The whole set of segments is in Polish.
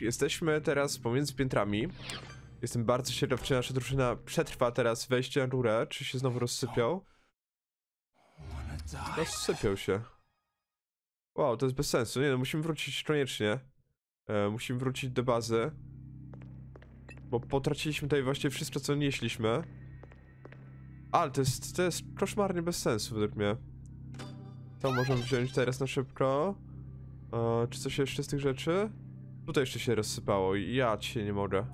Jesteśmy teraz pomiędzy piętrami. Jestem bardzo ciekaw, czy nasza drużyna przetrwa teraz wejście na rurę, czy się znowu rozsypią. Rozsypią się. Wow, to jest bez sensu. Nie no, musimy wrócić koniecznie. E, musimy wrócić do bazy. Bo potraciliśmy tutaj właściwie wszystko, co nieśliśmy. Ale to jest, to jest koszmarnie bez sensu według mnie. To możemy wziąć teraz na szybko. E, czy coś jeszcze z tych rzeczy? Tutaj jeszcze się rozsypało i ja cię nie mogę.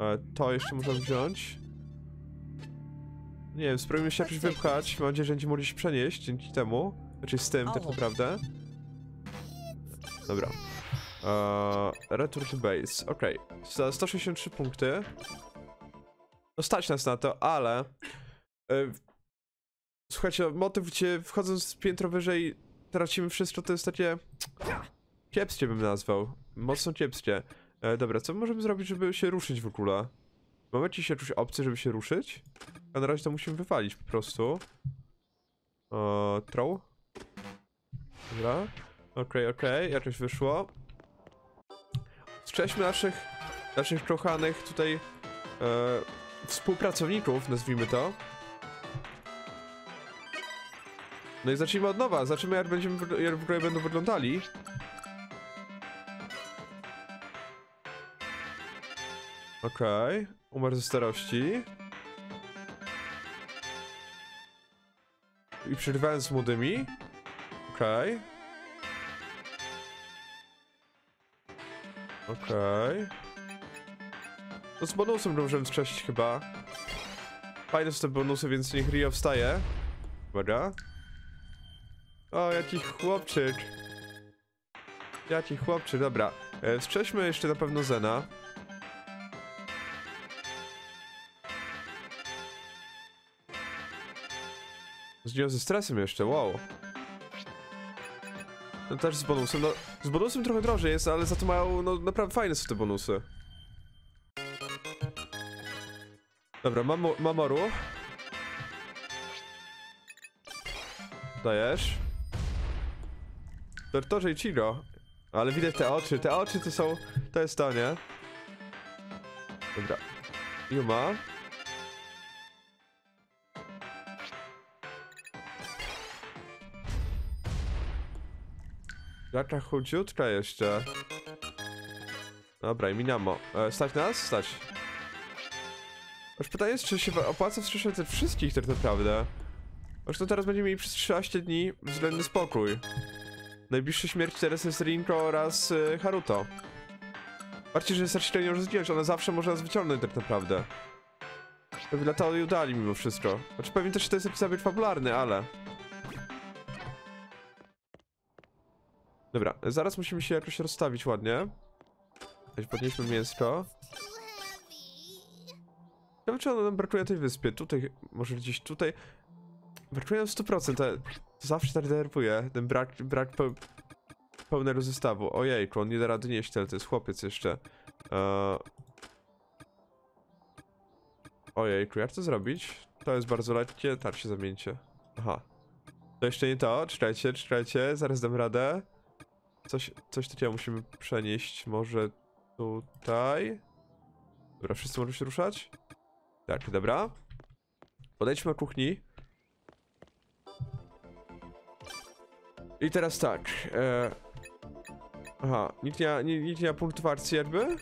E, to jeszcze możemy wziąć. Nie wiem, spróbujmy się jakoś wypchać. Mam nadzieję, że będziemy mogli się przenieść dzięki temu. Znaczy z tym tak naprawdę. Dobra. Eee, return to base. Okej. Za 163 punkty. No stać nas na to, ale... E, słuchajcie, motyw, gdzie wchodząc piętro wyżej tracimy wszystko, to jest takie... Kiepskie bym nazwał. Mocno kiepskie. E, dobra, co możemy zrobić, żeby się ruszyć w ogóle? Mamy jakieś jakąś opcję, żeby się ruszyć? A na razie to musimy wywalić po prostu. Eee, throw? Dobra. Okej, okej, jakoś wyszło. Skrzeszmy naszych, naszych kochanych tutaj e, współpracowników, nazwijmy to. No i zacznijmy od nowa, zobaczymy jak, będziemy, jak w ogóle będą wyglądali. Okej, umarł ze starości. I przerywałem z młodymi. Okej. Okej. No z bonusem możemy skrzesić chyba. Fajne są te bonusy, więc niech Rio wstaje. Uwaga. O, jaki chłopczyk. Jaki chłopczyk, dobra. E, jeszcze na pewno Zena. Zdjął ze stresem jeszcze, wow. No też z bonusem, no z bonusem trochę drożej jest, ale za to mają, no naprawdę fajne są te bonusy. Dobra, mam Mamoru. Dajesz. Tortorze i Chiro. Ale widać te oczy, te oczy to są, to jest to, nie? Dobra. Yuma. Jaka chudziutka jeszcze. Dobra, i Minamo. E, stać nas? Stać. Już pytanie jest, czy się opłaca wstrzymać tych wszystkich tak naprawdę. Zresztą teraz będziemy mieli przez 13 dni względny spokój. Najbliższe śmierć teraz jest Rinko oraz y, Haruto. Bardziej, że starczy nie może zdjąć, ona zawsze może nas wyciągnąć tak naprawdę. Pewnie dlatego jej udali mimo wszystko. Znaczy pewnie też to jest zabieg fabularny, ale... Dobra, zaraz musimy się jakoś rozstawić ładnie. Podnieśmy mięsko. Ciekawe, czy ono nam brakuje na tej wyspie. Tutaj, może gdzieś tutaj. Brakuje nam 100%, ale to zawsze tak denerwuje. Ten brak, brak pe pełnego zestawu. Ojejku, on nie da rady nieść, ale to jest chłopiec jeszcze. Eee... Ojejku, jak to zrobić? To jest bardzo lekkie, się zamieńcie. Aha. To jeszcze nie to, czekajcie, czekajcie, zaraz dam radę. Coś, coś takiego musimy przenieść, może tutaj. Dobra, wszyscy mogą się ruszać? Tak, dobra. Podejdźmy do kuchni. I teraz tak. E... Aha, nikt nie, ma- nie, nikt nie ma punktu akcji jakby?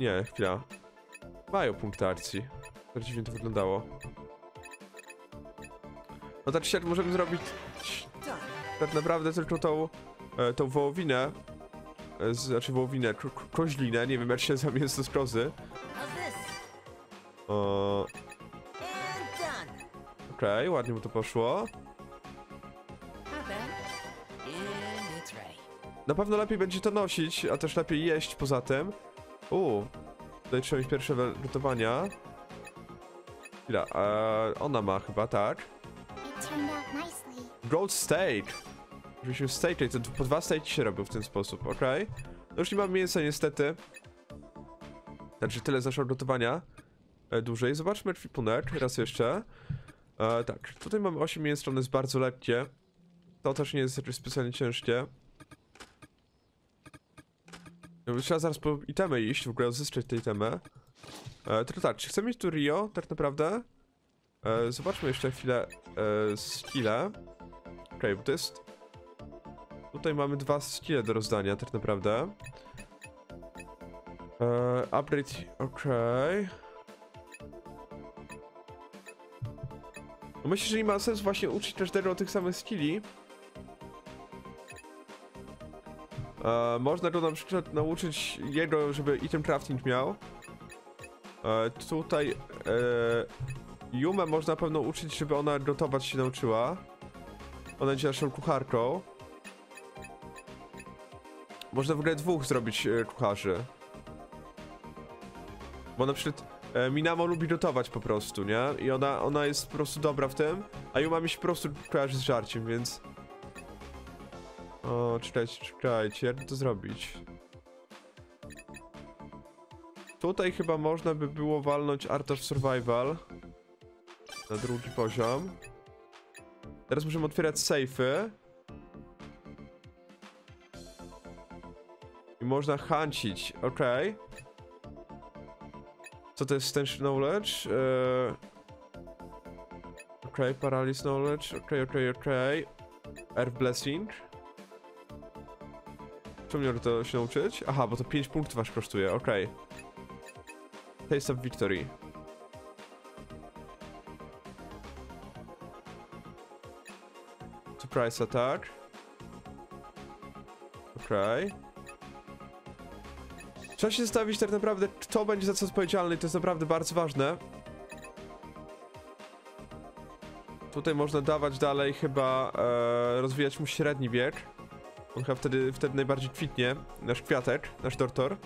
Nie, chwila. Mają punkt akcji. Tak dziwnie to wyglądało. No tak możemy zrobić tak naprawdę tylko tą, e, tą wołowinę, e, znaczy wołowinę, ko ko koźlinę, nie wiem jak się nazywa mięso z? O. Okej, ładnie mu to poszło. Na pewno lepiej będzie to nosić, a też lepiej jeść poza tym. Uuu, tutaj trzeba mieć pierwsze gotowania. Chwila, ona ma chyba, tak? Gold steak! Żebyśmy steak, to d- po dwa steaki się robią w ten sposób, okej? No już nie mam mięsa niestety. Także tyle z naszego gotowania. E, dłużej. Zobaczmy ekwipunek, raz jeszcze. E, tak, tutaj mamy 8 mięs, one jest bardzo lekkie. To też nie jest jakoś specjalnie ciężkie. No, Trzeba zaraz po itemy iść, w ogóle odzyskać te itemy. E, to tak, czy chcemy mieć tu Rio, tak naprawdę? E, zobaczmy jeszcze chwilę e, skille. Okej, bo to jest... Tutaj mamy dwa skille do rozdania, tak naprawdę. E, upgrade, okej. No myślę, że nie ma sensu właśnie uczyć każdego tych samych skilli. E, można go na przykład nauczyć jego, żeby item crafting miał. E, tutaj e, można na pewno uczyć, żeby ona gotować się nauczyła. Ona będzie naszą kucharką. Można w ogóle dwóch zrobić e, kucharzy. Bo na przykład e, Minamo lubi gotować po prostu, nie? I ona, ona jest po prostu dobra w tym, a Yuma mi się po prostu kojarzy z żarciem, więc... O, czekajcie, czekajcie, jak to zrobić? Tutaj chyba można by było walnąć Art of Survival na drugi poziom. Teraz możemy otwierać sejfy. I można hancić, okej. Co to jest Stench Knowledge? Eee... Okej, Paralysis Knowledge, okej, okej, okej. Earth Blessing. Czemu nie to się nauczyć? Aha, bo to 5 punktów aż kosztuje, okej. Taste of Victory. Surprise attack. Okej. Trzeba się zastanowić tak naprawdę, kto będzie za co odpowiedzialny, to jest naprawdę bardzo ważne. Tutaj można dawać dalej chyba, e, rozwijać mu średni wiek. On chyba wtedy, wtedy najbardziej kwitnie, nasz kwiatek, nasz dortor.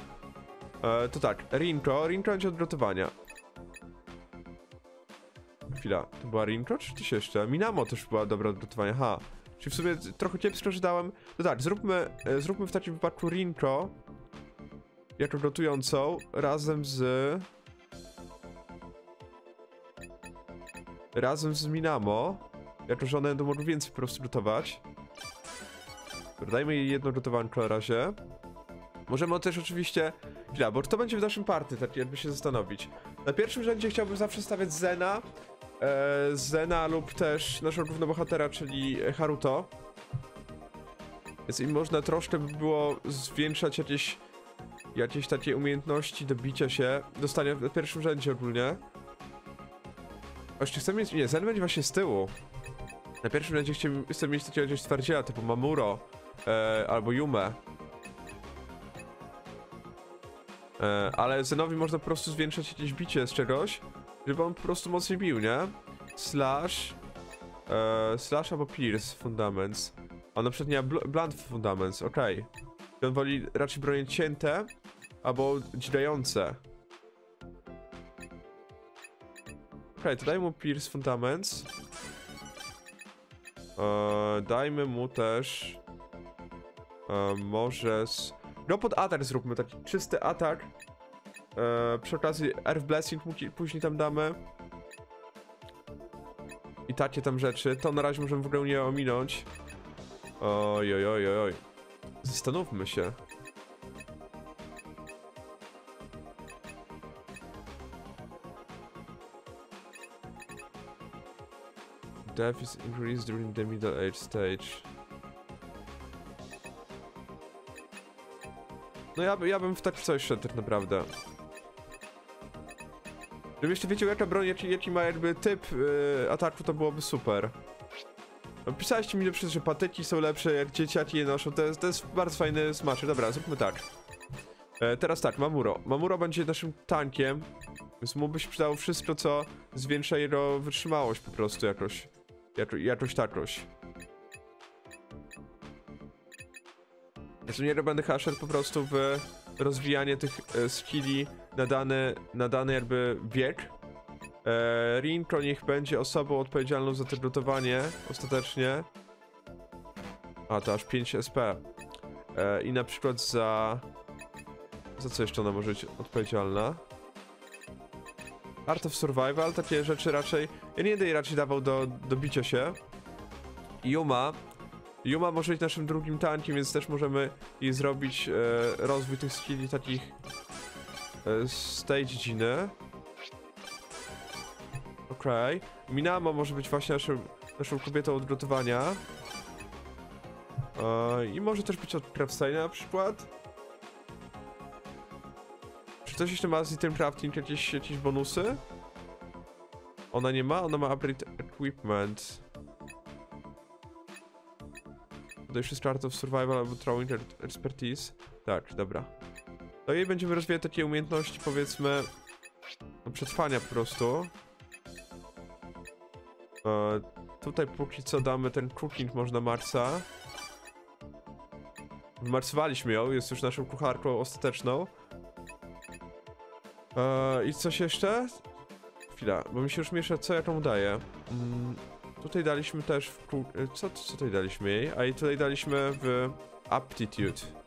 E, to tak, Rinko, Rinko będzie od gotowania. Chwila, to była Rinko czy coś jeszcze? Minamo też była dobra od gotowania, ha. Czyli w sumie trochę że dałem... No tak, zróbmy, e, zróbmy w takim wypadku Rinko jako gotującą razem z... Razem z Minamo. Jako, że one będą mogły więcej po prostu gotować. Dajmy jej jedno gotowanko na razie. Możemy też oczywiście... Bo to będzie w naszym party, tak jakby się zastanowić. Na pierwszym rzędzie chciałbym zawsze stawiać Zena. E, Zena lub też naszego głównego bohatera, czyli Haruto. Więc im można troszkę by było zwiększać jakieś jakieś takie umiejętności do bicia się, dostania w pierwszym rzędzie ogólnie. Właśnie chcę mieć, nie, Zen będzie właśnie z tyłu. Na pierwszym rzędzie chcę, chcę mieć takiego gdzieś twardziela typu Mamuro e, albo Yume. E, ale Zenowi można po prostu zwiększać jakieś bicie z czegoś, żeby on po prostu mocniej bił, nie? Slash, e, slash albo Pierce Fundaments. A na przykład nie bl Blunt Fundaments, okej. Okay. On woli raczej bronie cięte albo dźgające. Okej, okay, to dajmy mu Pierce Fundaments. Eee, dajmy mu też... Eee, może... Z... No pod atak zróbmy, taki czysty atak. Eee, przy okazji Earth Blessing później tam damy. I takie tam rzeczy. To na razie możemy w ogóle nie ominąć. Oj, oj, oj, oj. Zastanówmy się. Death is increased during the middle age stage. No ja, ja bym w tak coś szedł tak naprawdę. Gdybym jeszcze wiedział jaka broń, jaki, jaki ma jakby typ yy, ataku, to byłoby super. No, pisaliście mi przykład, że patyki są lepsze, jak dzieciaki je noszą, to jest, to jest bardzo fajny smaczek. Dobra, zróbmy tak. E, teraz tak, Mamuro. Mamuro będzie naszym tankiem, więc mu by się przydało wszystko, co zwiększa jego wytrzymałość po prostu jakoś. Jako, jakoś takoś. Znaczy nie będę hasher po prostu w rozwijanie tych e, skilli na dany, na jakby wiek. E, Rinko niech będzie osobą odpowiedzialną za to gotowanie ostatecznie. A, to aż 5 SP. E, I na przykład za... Za co jeszcze ona może być odpowiedzialna? Art of Survival, takie rzeczy raczej... Ja nie będę jej raczej dawał do, do bicia się. Yuma Yuma może być naszym drugim tankiem, więc też możemy jej zrobić e, rozwój tych skilli takich z tej dziedziny. Okej. Minama może być właśnie naszą, naszą kobietą od gotowania. E, I może też być od craftsania na przykład. Czy coś jeszcze ma z item crafting jakieś, jakieś bonusy? Ona nie ma? Ona ma upgrade equipment. Tutaj wszystko Art of Survival albo Throwing Ex- Expertise. Tak, dobra. To jej będziemy rozwijać takie umiejętności, powiedzmy, no, przetrwania po prostu. E, tutaj póki co damy ten cooking można Marsa. Wymarsowaliśmy ją, jest już naszą kucharką ostateczną. E, I coś jeszcze? Chwila, bo mi się już miesza, co ja komu daję. Mm, tutaj daliśmy też w e, Co, co tutaj daliśmy jej? A i tutaj daliśmy w Aptitude.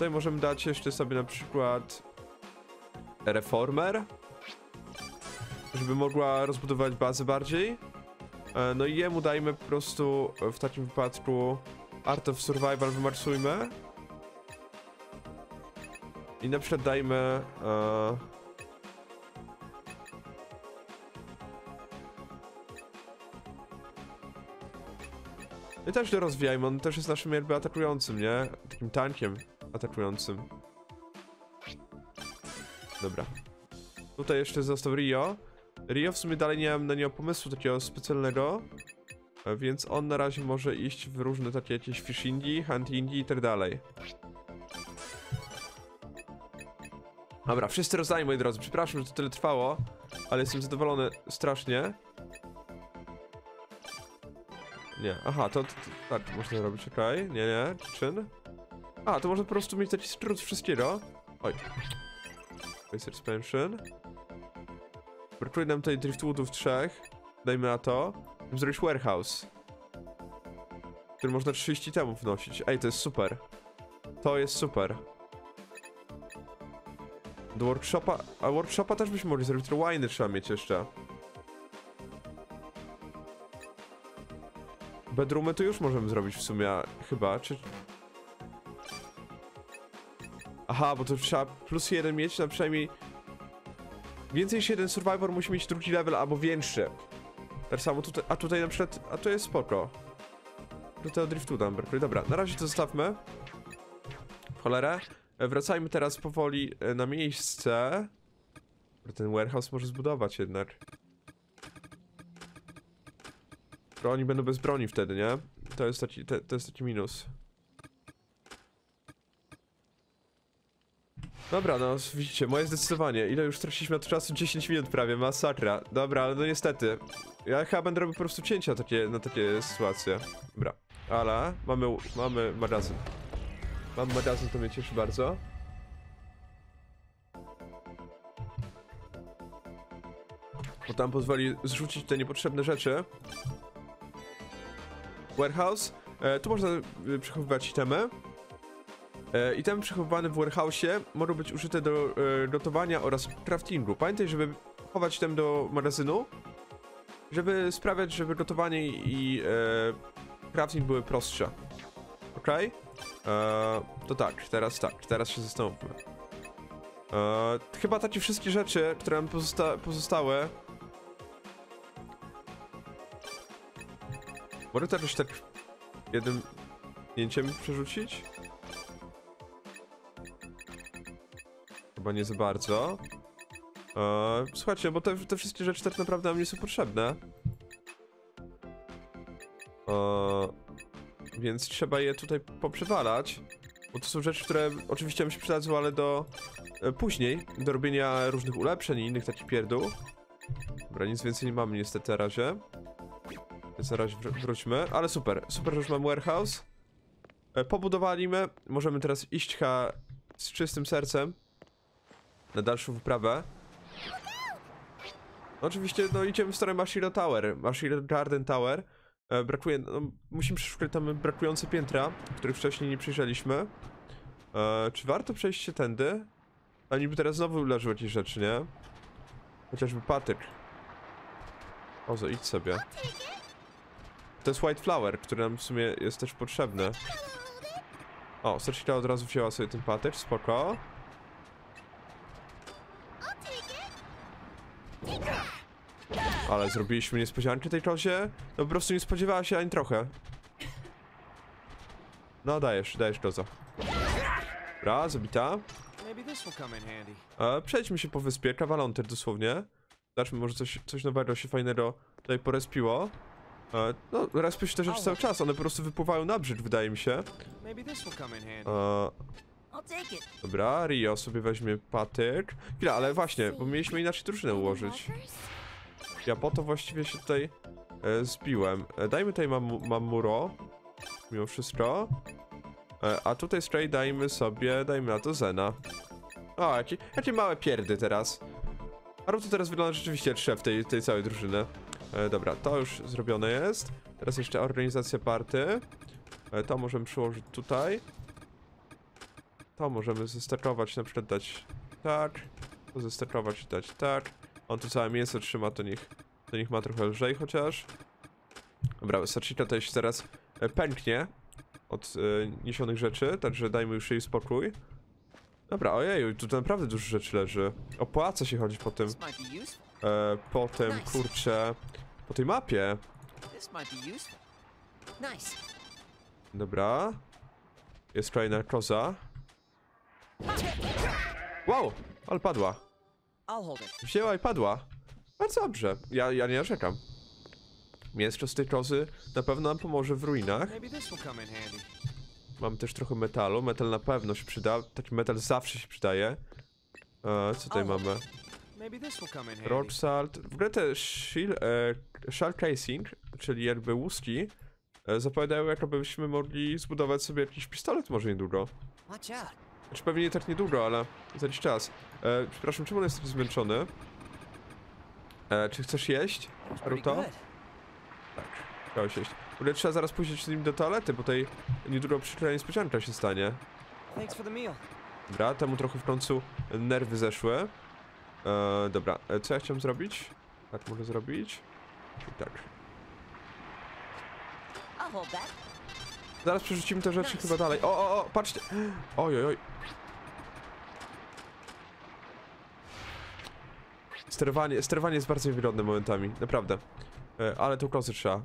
Tutaj możemy dać jeszcze sobie na przykład Reformer. Żeby mogła rozbudować bazę bardziej. E, No i jemu dajmy po prostu w takim wypadku Art of Survival wymarsujmy. I na przykład dajmy... E, I też go rozwijajmy, on też jest naszym jakby atakującym, nie? Takim tankiem atakującym. Dobra. Tutaj jeszcze został Rio. Rio w sumie dalej nie mam na niego pomysłu takiego specjalnego. Więc on na razie może iść w różne takie jakieś fishingi, huntingi i tak dalej. Dobra, wszyscy rozdają moi drodzy. Przepraszam, że to tyle trwało, ale jestem zadowolony strasznie. Nie, aha, to, to, to tak można robić, okej. Nie, nie, czyn. A, to można po prostu mieć taki skrót wszystkiego. Oj. Face expansion. Brakuje nam tutaj driftwoodów trzech. Dajmy na to. Zrobić warehouse. Który można 30 temu wnosić. Ej, to jest super. To jest super. Do workshopa... A workshopa też byśmy mogli zrobić, winy trzeba mieć jeszcze. Bedroomy to już możemy zrobić w sumie, chyba, czy... Aha, bo to trzeba plus jeden mieć na przynajmniej... Więcej niż jeden survivor musi mieć drugi level albo większy. Tak samo tutaj, a tutaj na przykład, a to jest spoko. Od driftu brakuje. Dobra, na razie to zostawmy. Cholerę. Wracajmy teraz powoli e, na miejsce. Ten warehouse może zbudować jednak. Bo oni będą bez broni wtedy, nie? To jest taki, te, to jest taki minus. Dobra, no widzicie, moje zdecydowanie. Ile już straciliśmy od czasu? 10 minut prawie, masakra. Dobra, no niestety. Ja chyba będę robił po prostu cięcia takie, na takie sytuacje. Dobra, ale mamy, mamy magazyn. Mam magazyn, to mnie cieszy bardzo. Bo tam pozwoli zrzucić te niepotrzebne rzeczy. Warehouse. E, tu można y, przechowywać itemy. E, itemy przechowywane w warehouse'ie mogą być użyte do e, gotowania oraz craftingu. Pamiętaj, żeby chować item do magazynu, żeby sprawiać, żeby gotowanie i e, crafting były prostsze. Ok? E, to tak, teraz tak, teraz się zastanówmy. E, chyba takie wszystkie rzeczy, które nam pozosta pozostały. Może to jakoś tak jednym zdjęciem przerzucić? Chyba nie za bardzo. Eee, słuchajcie, bo te, te wszystkie rzeczy tak naprawdę nam nie są potrzebne. Eee, więc trzeba je tutaj poprzewalać. Bo to są rzeczy, które oczywiście mi się przydadzą, ale do e, później, do robienia różnych ulepszeń i innych takich pierdół. Dobra, nic więcej nie mamy niestety na razie. Więc na razie wr wróćmy, ale super, super, że już mamy warehouse. E, pobudowaliśmy, możemy teraz iść ha z czystym sercem na dalszą wyprawę. No, oczywiście, no idziemy w stronę Mashiro Tower, Mashiro Garden Tower. E, brakuje, no, musimy przeszukać tam brakujące piętra, których wcześniej nie przyjrzeliśmy. E, czy warto przejść się tędy? A niby teraz znowu leżą jakieś rzeczy, nie? Chociażby patyk. Ozo, idź sobie. To jest White Flower, który nam w sumie jest też potrzebny. O, Searchita od razu wzięła sobie ten patycz, spoko. Ale zrobiliśmy niespodziankę tej czosie. No po prostu nie spodziewała się ani trochę. No dajesz, dajesz koza. Dobra, zabita. E, przejdźmy się po wyspie, kawalonter dosłownie. Zobaczmy, może coś, coś nowego się fajnego tutaj porespiło. E, no, respią się te rzeczy cały czas, one po prostu wypływają na brzeg, wydaje mi się. E, dobra, Rio sobie weźmie patyk. Chwila, ale właśnie, bo mieliśmy inaczej drużynę ułożyć. Ja po to właściwie się tutaj e, zbiłem. E, dajmy tutaj mam, Mamuro, mimo wszystko. E, a tutaj Stray dajmy sobie, dajmy na to Zena. O, jakie, jakie małe pierdy teraz. A to teraz wygląda rzeczywiście szef tej, tej całej drużyny. E, dobra, to już zrobione jest. Teraz jeszcze organizacja party. E, to możemy przyłożyć tutaj. To możemy zestakować, na przykład dać tak. To zestakować i dać tak. On tu całe mięso trzyma, to niech, to niech ma trochę lżej chociaż. Dobra, Sachita to się zaraz e, pęknie od e, niesionych rzeczy, także dajmy już jej spokój. Dobra, ojeju, tu naprawdę dużo rzeczy leży. Opłaca się chodzić po tym, e, po tym, kurczę, po tej mapie. Dobra. Jest kolejna koza. Wow, ale padła. I'll hold it. Wzięła i padła. Bardzo dobrze, ja, ja nie narzekam. Mięsko z tej kozy na pewno nam pomoże w ruinach. Maybe this will come in handy. Mam też trochę metalu, metal na pewno się przyda, taki metal zawsze się przydaje. E, co tutaj mamy? Rock salt. W ogóle te shield, e, shell casing, czyli jakby łuski, e, zapowiadają jakobyśmy mogli zbudować sobie jakiś pistolet może niedługo. Znaczy pewnie nie tak niedługo, ale za jakiś czas. E, przepraszam, czemu jestem zmęczony? E, czy chcesz jeść? Ruto? good. Chciałeś jeść. W ogóle trzeba zaraz pójść z nim do toalety, bo tutaj niedługo przykra niespodzianka się stanie. Thanks for the meal. Dobra, temu trochę w końcu nerwy zeszły. E, dobra, e, co ja chciałem zrobić? Tak mogę zrobić? I tak. Zaraz przerzucimy te rzeczy chyba dalej. O, o, o, patrzcie! Oj, oj, oj. Sterowanie, sterowanie jest bardzo niewygodne momentami, naprawdę. E, ale tą kozę trzeba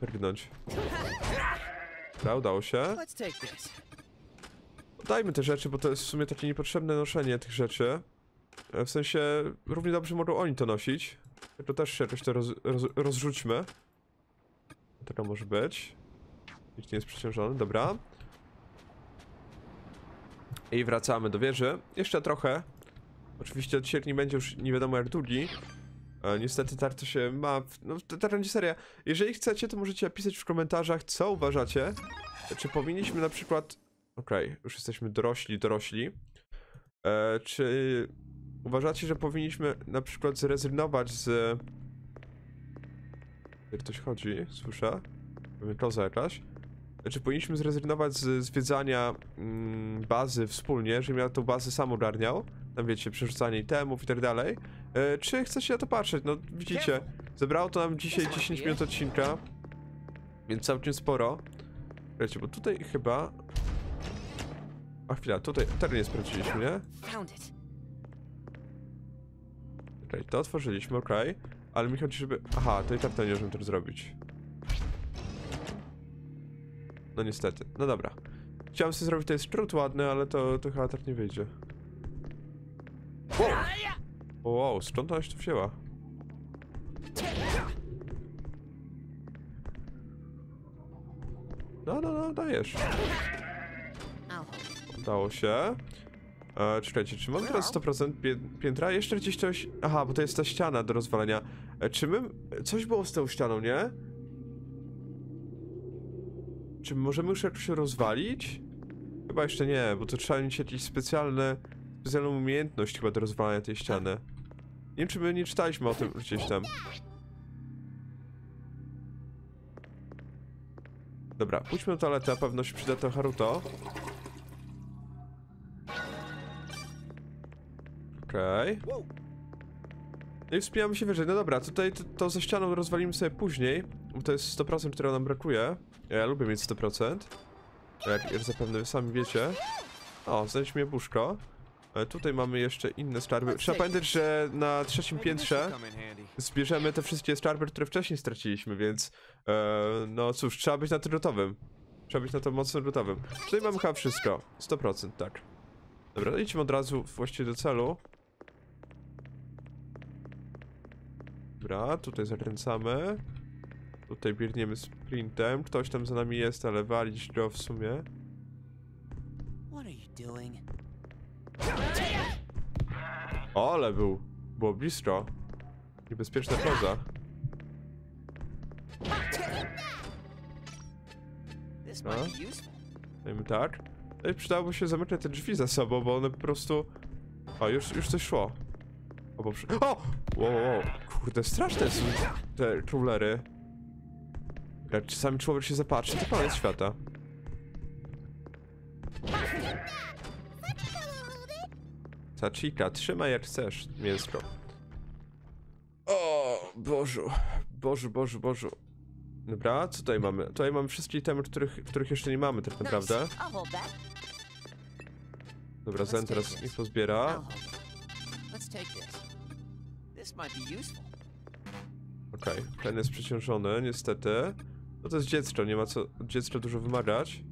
pyrgnąć. Dobra, udało się. Dajmy te rzeczy, bo to jest w sumie takie niepotrzebne noszenie tych rzeczy. E, W sensie, równie dobrze mogą oni to nosić. To też jakoś to roz, roz, rozrzućmy. Taka może być. Nikt nie jest przeciążony, dobra. I wracamy do wieży. Jeszcze trochę. Oczywiście odcinek nie będzie już nie wiadomo jak długi. E, niestety tak to się ma. No, to będzie seria. Jeżeli chcecie, to możecie napisać w komentarzach, co uważacie. Czy powinniśmy na przykład Okej, już jesteśmy dorośli, dorośli. E, czy uważacie, że powinniśmy na przykład zrezygnować z... Jak ktoś chodzi, słyszę. Pewnie koza jakaś. E, Czy powinniśmy zrezygnować z zwiedzania mm, bazy wspólnie, żebym ja tą bazę sam ogarniał? Tam wiecie, przerzucanie itemów i tak dalej. E, czy chcecie na to patrzeć? No widzicie, zebrało to nam dzisiaj 10 minut odcinka. Więc całkiem sporo. Wiecie, bo tutaj chyba a chwila, tutaj teren nie sprawdziliśmy, nie? Okej, to otworzyliśmy, okej. Ale mi chodzi, żeby... Aha, to i tak to nie możemy też zrobić. No niestety, no dobra. Chciałem sobie zrobić tutaj skrót ładny, ale to, to chyba tak nie wyjdzie. Wow! Wow, skąd ona się tu wzięła? No, no, no, dajesz. Udało się. E, czekajcie, czy mam teraz 100% pię piętra? Jeszcze gdzieś coś... Aha, bo to jest ta ściana do rozwalenia. E, czy my... Coś było z tą ścianą, nie? Czy możemy już jakoś się rozwalić? Chyba jeszcze nie, bo to trzeba mieć jakieś specjalne... Specjalną umiejętność chyba do rozwalania tej ściany. Nie wiem, czy my nie czytaliśmy o tym gdzieś tam. Dobra, pójdźmy do toalety, na pewno się przyda to Haruto. Okej. No i wspinamy się wyżej. No dobra, tutaj to, to ze ścianą rozwalimy sobie później. bo to jest 100%, które nam brakuje. Ja lubię mieć 100%. Jak, jak zapewne sami wiecie. O, znaleźliśmy jabłuszko. E, tutaj mamy jeszcze inne skarby. Trzeba pamiętać, że na trzecim piętrze zbierzemy te wszystkie skarby, które wcześniej straciliśmy, więc e, no cóż, trzeba być na tym gotowym. Trzeba być na to mocno gotowym. Tutaj mamy chyba wszystko. 100%, tak. Dobra, idźmy od razu właściwie do celu. Dobra, tutaj zakręcamy. Tutaj biegniemy sprintem. Ktoś tam za nami jest, ale walić go w sumie. What are you doing? O, ale był. Było blisko. Niebezpieczna poza. Useful. Dajmy tak. No i przydałoby się zamykać te drzwi za sobą, bo one po prostu... O, już, już coś szło. O, bo przy... O! Wow, wow. Kurde, straszne są te krulery. Jak czasami człowiek się zapatrzy, to koniec świata. Sachika, trzymaj jak chcesz, mięsko. O, Bożu, Bożu, Bożu, Bożu. Dobra, co tutaj mamy? Tutaj mamy wszystkie itemy, których, których jeszcze nie mamy tak naprawdę. Dobra, Zen teraz ich pozbiera. Okej, ten jest przeciążony, niestety. No to jest dziecko, nie ma co od dziecka dużo wymagać.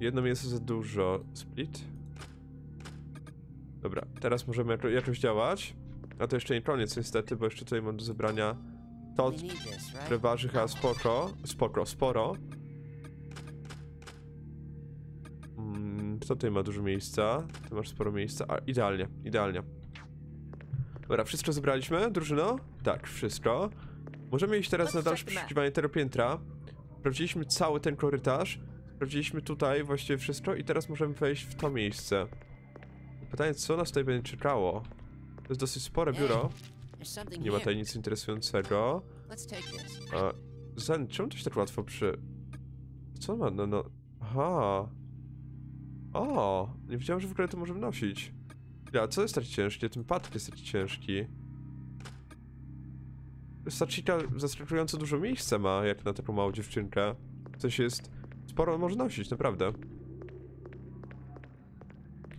Jedno mięso za dużo. Split? Dobra, teraz możemy jako, jakoś działać. A to jeszcze nie koniec niestety, bo jeszcze tutaj mam do zebrania to, które waży chyba spoko, spoko, sporo. Mm, kto tutaj ma dużo miejsca? Ty masz sporo miejsca. A, idealnie, idealnie. Dobra, wszystko zebraliśmy, drużyno? Tak, wszystko. Możemy iść teraz Let's na dalsze przeszukiwanie tego piętra. Sprawdziliśmy cały ten korytarz. Sprawdziliśmy tutaj właściwie wszystko i teraz możemy wejść w to miejsce. Pytanie, co nas tutaj będzie czekało? To jest dosyć spore biuro. Nie ma tutaj nic interesującego. A, Zen, czemu to się tak łatwo przy... Co ma? No, no... Aha. O, nie wiedziałem, że w ogóle to możemy nosić. Ja, co jest tak ciężkie? Ten patyk jest taki ciężki. Sachika zaskakująco dużo miejsca ma, jak na taką małą dziewczynkę. Coś jest... Sporo może nosić, naprawdę.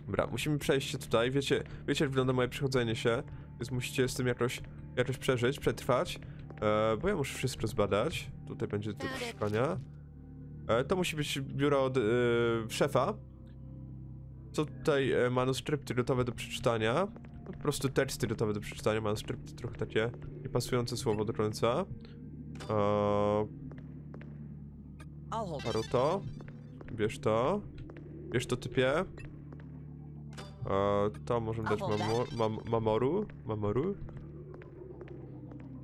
Dobra, musimy przejść się tutaj. Wiecie, wiecie jak wygląda moje przechodzenie się, więc musicie z tym jakoś, jakoś przeżyć, przetrwać. E, bo ja muszę wszystko zbadać. Tutaj będzie do przeszukania. E, to musi być biuro od e, szefa. Co tutaj e, manuskrypty gotowe do przeczytania. No, po prostu teksty gotowe do przeczytania. Manuskrypty trochę takie niepasujące słowo do końca. E, I'll hold it. paru to. Bierz to. Bierz to typie. E, to możemy dać mamo, mam, mamoru. Mamoru.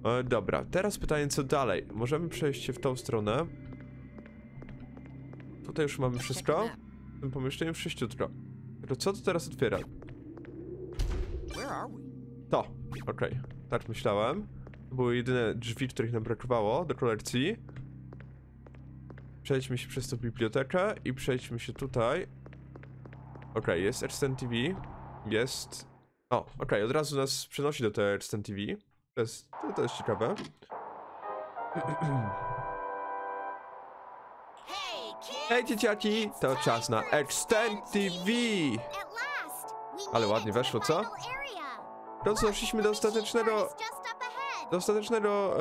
E, dobra, teraz pytanie co dalej. Możemy przejść się w tą stronę. Tutaj już mamy wszystko. W tym pomieszczeniu wszyściutko. Tylko co to teraz otwiera? To, okej. Tak myślałem. To były jedyne drzwi, których nam brakowało do kolekcji. Przejdźmy się przez tą bibliotekę i przejdźmy się tutaj. Okej, jest Edstone TV. Jest... O, okej, od razu nas przenosi do tej Edstone TV. To jest, to, to jest ciekawe. Hej dzieciaki, to czas na Extend TV! Ale ładnie weszło, co? doszliśmy do ostatecznego... Do ostatecznego,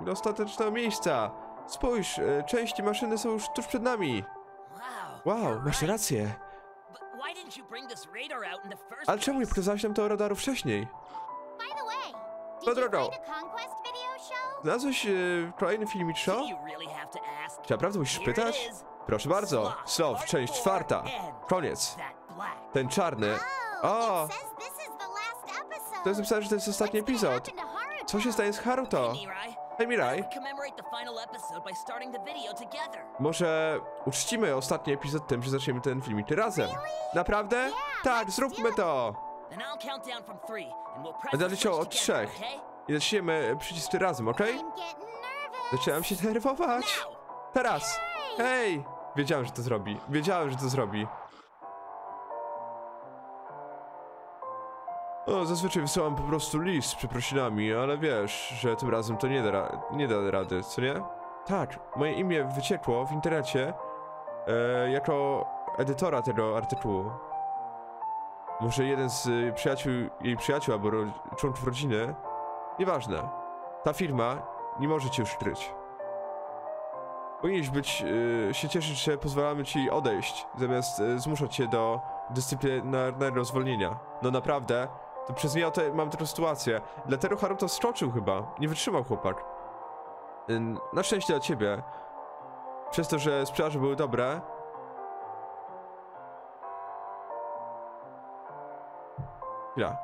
e, do ostatecznego miejsca. Spójrz, e, części maszyny są już tuż przed nami. Wow. Masz rację. Ale czemu nie place? pokazałeś nam tego radaru wcześniej? No drogą. Znalazłeś e, kolejny filmik show? Czy naprawdę musisz pytać? Proszę bardzo, Slow, część czwarta. Koniec. Ten czarny. Oh, O, to jest napisane, że to jest ostatni epizod. Co się stanie z Haruto? Hej Mirai, we commemorate the final episode by starting the video together. może uczcimy ostatni epizod tym, że zaczniemy ten filmik razem. Naprawdę? Tak, zróbmy to! Then I'll count down from three, and we'll press Będę the liczył switch od trzech. okay? I zaczniemy przycisk razem, nervous. Zaczynam się denerwować. Now! Teraz! Hej! Wiedziałem, że to zrobi. Wiedziałem, że to zrobi. No, zazwyczaj wysyłam po prostu list z przeprosinami, ale wiesz, że tym razem to nie da, nie da rady, co nie? Tak, moje imię wyciekło w internecie e, jako edytora tego artykułu. Może jeden z y, przyjaciół, jej przyjaciół albo ro, członków rodziny? Nieważne. Ta firma nie może cię już kryć. Powinieneś być, y, się cieszyć, że pozwalamy ci odejść, zamiast y, zmuszać cię do dyscyplinarnego zwolnienia. No naprawdę, to przez nie to mam taką sytuację. Dlatego Haruto skoczył chyba. Nie wytrzymał chłopak. Na szczęście dla ciebie. Przez to, że sprzedaże były dobre. Chwila.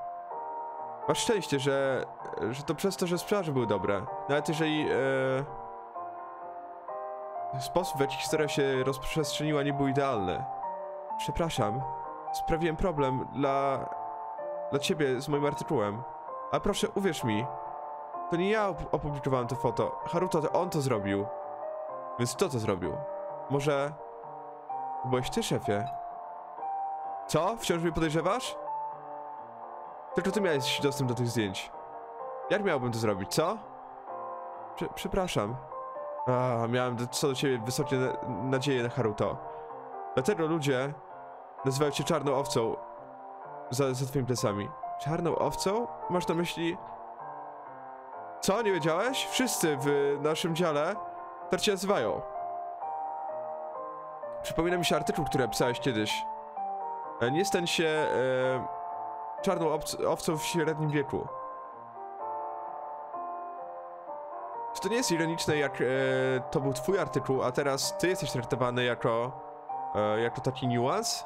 Masz szczęście, że, że to przez to, że sprzedaże były dobre. Nawet jeżeli e, sposób, w jaki historia się rozprzestrzeniła, nie był idealny. Przepraszam. Sprawiłem problem dla, dla ciebie z moim artykułem. Ale proszę, uwierz mi. To nie ja op- opublikowałem to foto. Haruto, to on to zrobił. Więc kto to zrobił? Może... Byłeś ty, szefie? Co? Wciąż mnie podejrzewasz? Tylko ty miałeś dostęp do tych zdjęć. Jak miałbym to zrobić, co? Prze przepraszam. A, miałem do, co do ciebie wysokie na nadzieje na Haruto. Dlatego ludzie nazywają cię czarną owcą za, za twoimi plecami. Czarną owcą? Masz na myśli... Co, nie wiedziałeś? Wszyscy w naszym dziale tak cię nazywają. Przypomina mi się artykuł, który pisałeś kiedyś. E, Nie stań się e, czarną owcą w średnim wieku. Czy to nie jest ironiczne, jak e, to był twój artykuł, a teraz ty jesteś traktowany jako, e, jako taki niuans?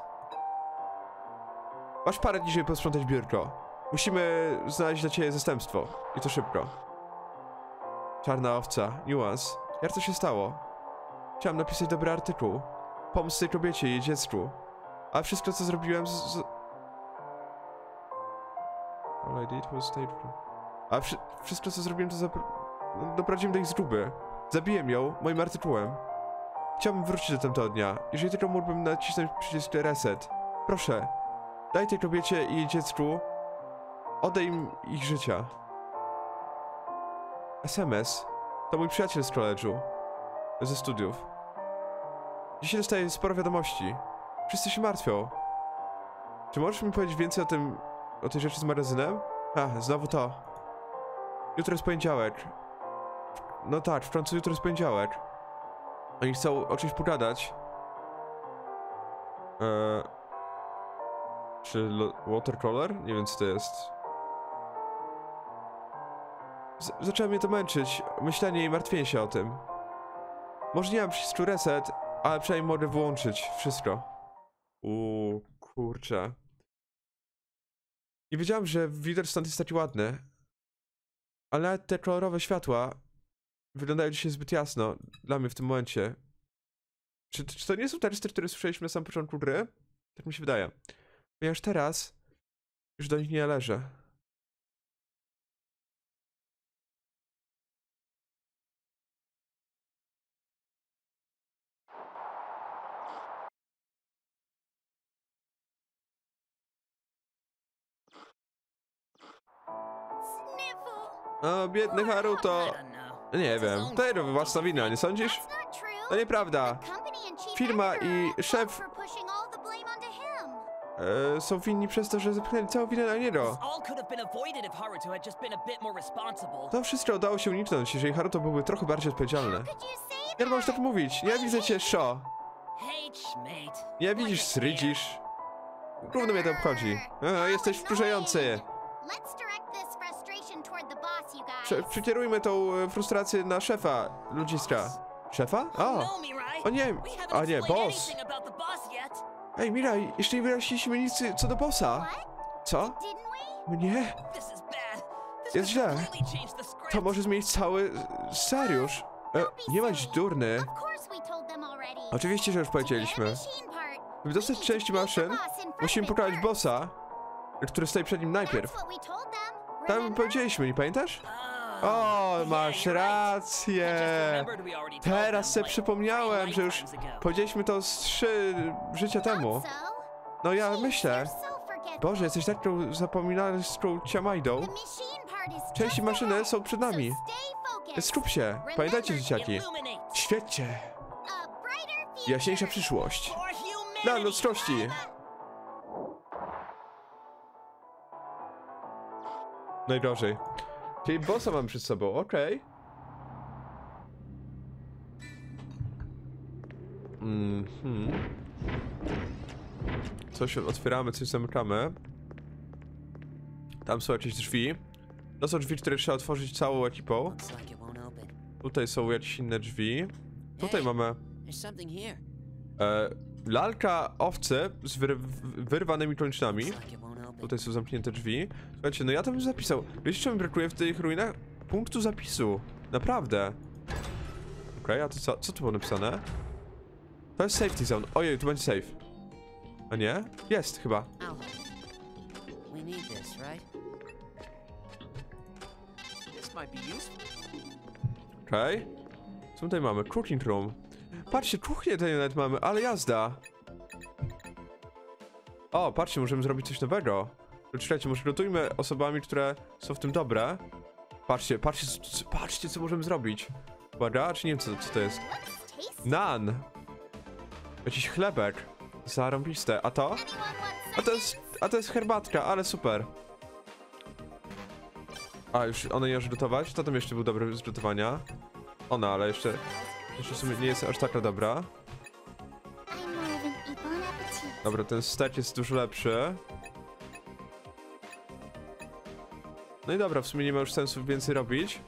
Masz parę dni, żeby posprzątać biurko. Musimy znaleźć dla ciebie zastępstwo. I to szybko. Czarna owca, niuans. Jak to się stało? Chciałem napisać dobry artykuł. Pomóc tej kobiecie i jej dziecku. A wszystko, co zrobiłem z... z... All I did was stay. A wszy wszystko, co zrobiłem, to doprowadziłem do ich zguby. Zabiłem ją moim artykułem. Chciałbym wrócić do tamtego dnia. Jeżeli tylko mógłbym nacisnąć przycisk reset. Proszę, daj tej kobiecie i jej dziecku... Oddaj im ich życia. SMS. To mój przyjaciel z koledżu. Ze studiów. Dzisiaj dostaję sporo wiadomości. Wszyscy się martwią. Czy możesz mi powiedzieć więcej o tym... o tej rzeczy z magazynem? A, znowu to. Jutro jest poniedziałek. No tak, w końcu jutro jest poniedziałek. Oni chcą o czymś pogadać. Eee... Czy lo- watercolor? Nie wiem co to jest. Z zaczęło mnie to męczyć. Myślenie i martwienie się o tym. Może nie mam przycisku reset, ale przynajmniej mogę włączyć wszystko. Uuu, kurczę. Nie wiedziałem, że widok stąd jest taki ładny. Ale nawet te kolorowe światła wyglądają dzisiaj zbyt jasno dla mnie w tym momencie. Czy, czy to nie są te listy, które słyszeliśmy na samym początku gry? Tak mi się wydaje. Ponieważ teraz już do nich nie należę. O, biedny Haruto. I don't know. Nie wiem, to jego własna wina, nie sądzisz? To nieprawda. Firma i szef- E, są winni przez to, że zepchnęli całą winę na responsible. To wszystko udało się uniknąć, jeżeli Haruto byłby trochę bardziej odpowiedzialny. Jak możesz tak mówić? Nienawidzę cię, Sho. Nie widzisz, srydzisz. Równo mnie to obchodzi. E, jesteś wkurzający. Prze przekierujmy tą e, frustrację na szefa ludziska. Szefa? O! O nie, a nie, boss. Ej, Miraj, jeszcze nie wyjaśniliśmy nic co do bossa. Co? Mnie? Jest źle. To może zmienić cały e, scenariusz. E, nie bądź durny. Oczywiście, że już powiedzieliśmy. By dostać the maszyn, musimy pokonać bossa, który stoi przed nim najpierw. Tam powiedzieliśmy, nie pamiętasz? O, masz rację. Teraz sobie przypomniałem, że już powiedzieliśmy to z trzy życia temu. No ja myślę. Boże, jesteś taką zapominalską ciamajdą. Części maszyny są przed nami. Skup się, pamiętajcie dzieciaki. Future. jaśniejsza przyszłość. Dla ludzkości. Najgorzej. Czyli bossa mam przed sobą, okej. Mhm. Coś otwieramy, coś zamykamy. Tam są jakieś drzwi. To są drzwi, które trzeba otworzyć całą ekipą. Tutaj są jakieś inne drzwi. Tutaj mamy e, lalka owcy z wyrwanymi kończynami. Tutaj są zamknięte drzwi. Słuchajcie, no ja to bym zapisał. Wiecie, czego mi brakuje w tych ruinach? Punktu zapisu. Naprawdę. Okej, a to co? Co tu było napisane? To jest safety zone. Ojej, tu będzie safe. A nie? Jest chyba. Okej. Co tutaj mamy? Cooking room. Patrzcie, kuchnię tutaj nawet mamy, ale jazda. O, patrzcie, możemy zrobić coś nowego. Czekajcie, może gotujmy osobami, które są w tym dobre. Patrzcie, patrzcie, patrzcie, co możemy zrobić. Uwaga, czy nie wiem, co, co to jest. Nan. Jakiś chlebek. Zarąbiste. A to? A to jest, a to jest herbatka, ale super. A, już ona nie gotować? To tam jeszcze był dobry z gotowania. Ona, ale jeszcze, jeszcze w sumie nie jest aż taka dobra. Dobra, ten stek jest dużo lepszy. No i dobra, w sumie nie ma już sensu więcej robić.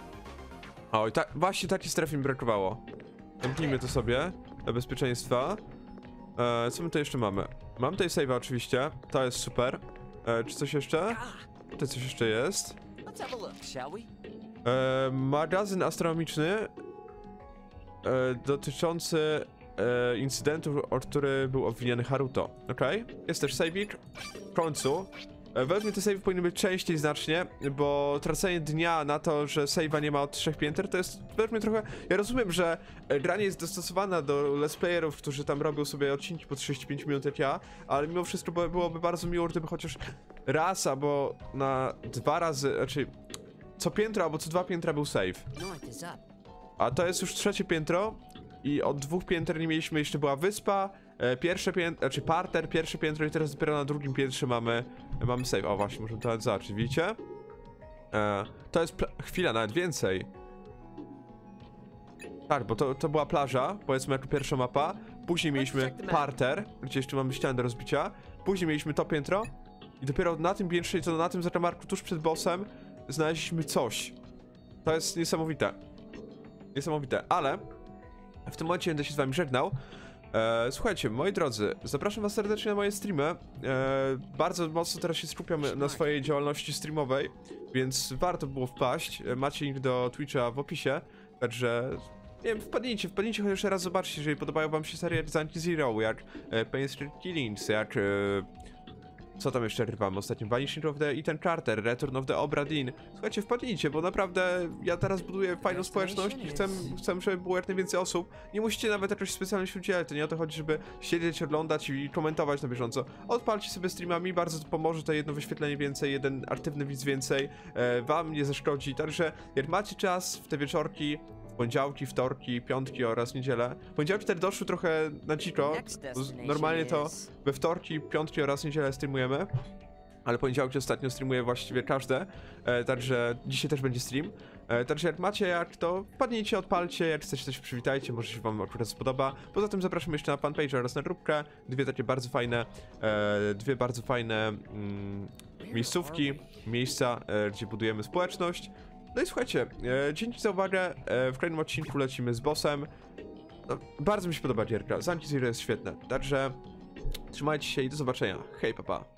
O, i tak, właśnie takiej strefy mi brakowało. Zamknijmy to sobie, dla bezpieczeństwa. E, co my tu jeszcze mamy? Mam tutaj save'a oczywiście, to jest super. E, czy coś jeszcze? Tutaj coś jeszcze jest. E, magazyn astronomiczny e, dotyczący e, incydentu, o który był obwiniany Haruto. Okej? Jest też saveik. W końcu. E, według mnie te save powinny być częściej znacznie, bo tracenie dnia na to, że save'a nie ma od trzech pięter, to jest według mnie trochę... Ja rozumiem, że e, gra nie jest dostosowana do let's playerów, którzy tam robią sobie odcinki po 35 minut jak ja, ale mimo wszystko by- byłoby bardzo miło, gdyby chociaż raz albo na dwa razy, znaczy co piętro albo co dwa piętra był save. A to jest już trzecie piętro i od dwóch pięter nie mieliśmy, jeszcze była wyspa, e, pierwsze piętro, znaczy parter, pierwsze piętro i teraz dopiero na drugim piętrze mamy, mamy save. O właśnie, możemy to nawet zobaczyć, widzicie? E, to jest chwila, nawet więcej. Tak, bo to, to była plaża, powiedzmy jako pierwsza mapa, później mieliśmy parter, gdzie jeszcze mamy ścianę do rozbicia, później mieliśmy to piętro i dopiero na tym piętrze, to na tym zakamarku tuż przed bossem znaleźliśmy coś. To jest niesamowite niesamowite, ale w tym momencie będę się z wami żegnał. E, słuchajcie, moi drodzy, zapraszam was serdecznie na moje streamy. E, bardzo mocno teraz się skupiam na swojej działalności streamowej, więc warto było wpaść. E, Macie link do Twitcha w opisie, także nie wiem, wpadnijcie, wpadnijcie chociaż raz zobaczcie, jeżeli podobają wam się serie jak Zanki Zero, jak e, Pain Street Killings, jak e, co tam jeszcze rywamy ostatnio? Vanishing of the Ethan Carter, Return of the Obra Dinn. Słuchajcie, wpadnijcie, bo naprawdę ja teraz buduję fajną społeczność i chcę, chcę, żeby było jak najwięcej osób. Nie musicie nawet jakoś specjalnie się udzielać, to nie o to chodzi, żeby siedzieć, oglądać i komentować na bieżąco. Odpalcie sobie streamami, bardzo to pomoże, to jedno wyświetlenie więcej, jeden aktywny widz więcej, e, wam nie zaszkodzi. Także jak macie czas w te wieczorki, poniedziałki, wtorki, piątki oraz niedzielę. Poniedziałki też doszły trochę na dziko, normalnie to we wtorki, piątki oraz niedzielę streamujemy. Ale poniedziałki ostatnio streamuję właściwie każde, e, także dzisiaj też będzie stream. E, także jak macie jak to wpadnijcie, odpalcie, jak chcecie coś przywitajcie, może się wam akurat spodoba. Poza tym zapraszam jeszcze na fanpage oraz na grupkę, dwie takie bardzo fajne, e, dwie bardzo fajne mm, miejscówki, miejsca, e, gdzie budujemy społeczność. No i słuchajcie, e, dzięki za uwagę, e, w kolejnym odcinku lecimy z bossem. No, bardzo mi się podoba gierka, Zanki Zero jest świetne, także trzymajcie się i do zobaczenia. Hej, papa.